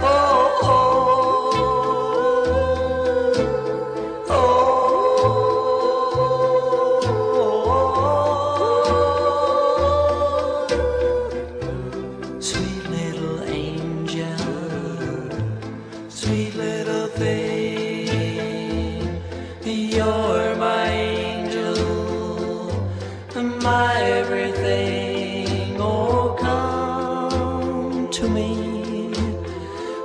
Oh, oh, oh. sweet little angel, sweet little thing,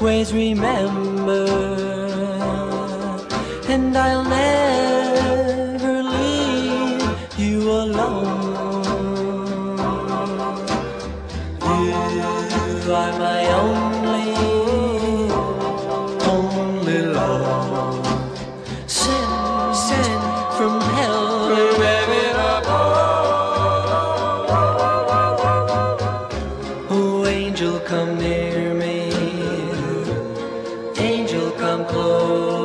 always remember, and I'll never leave you alone. You are my only, only love. Send, send from hell, from heaven above. Oh, angel, come near me. Oh.